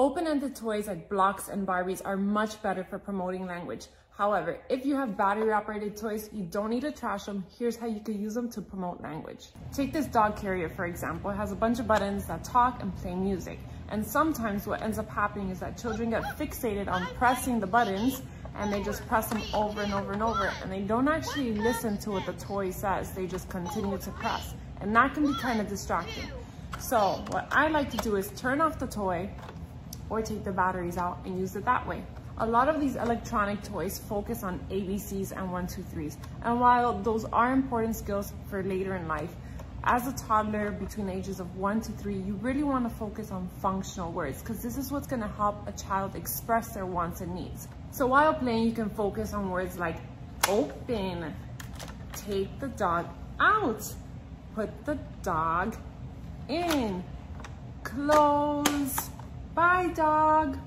Open-ended toys like blocks and Barbies are much better for promoting language. However, if you have battery operated toys, you don't need to trash them. Here's how you can use them to promote language. Take this dog carrier, for example. It has a bunch of buttons that talk and play music. And sometimes what ends up happening is that children get fixated on pressing the buttons and they just press them over and over and over and they don't actually listen to what the toy says. They just continue to press and that can be kind of distracting. So what I like to do is turn off the toy or take the batteries out and use it that way. A lot of these electronic toys focus on ABCs and one, two, threes. And while those are important skills for later in life, as a toddler between ages of one to three, you really want to focus on functional words because this is what's going to help a child express their wants and needs. So while playing, you can focus on words like open, take the dog out, put the dog in, close, bye dog.